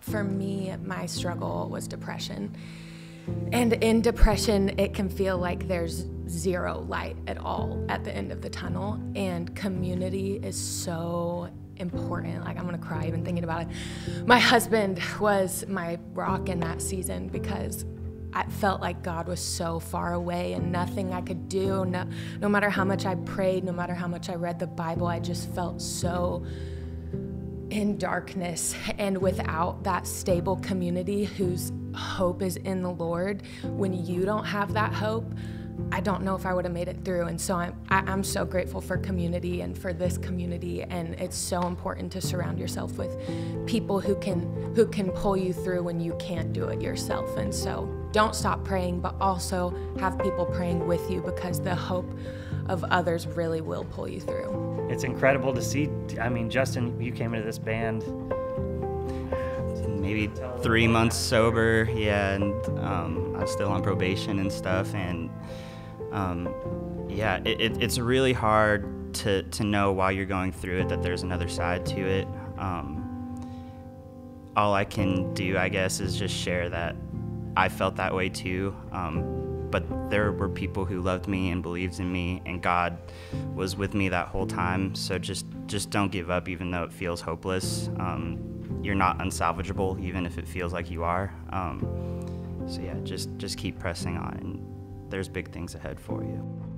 For me, my struggle was depression. And in depression, it can feel like there's zero light at all at the end of the tunnel. And community is so important. Like, I'm gonna cry even thinking about it. My husband was my rock in that season because I felt like God was so far away and nothing I could do. No, no matter how much I prayed, no matter how much I read the Bible, I just felt so in darkness and without that stable community whose hope is in the Lord, when you don't have that hope, I don't know if I would have made it through. And so I'm, I, am i am so grateful for community and for this community. And it's so important to surround yourself with people who can, who can pull you through when you can't do it yourself. And so don't stop praying, but also have people praying with you because the hope of others really will pull you through. It's incredible to see. I mean, Justin, you came into this band maybe three months sober, yeah, and um, I'm still on probation and stuff, and um, yeah, it, it, it's really hard to, to know while you're going through it that there's another side to it. Um, all I can do, I guess, is just share that I felt that way too. Um, but there were people who loved me and believed in me, and God was with me that whole time. So just just don't give up, even though it feels hopeless. Um, you're not unsalvageable, even if it feels like you are. Um, so yeah, just just keep pressing on, and there's big things ahead for you.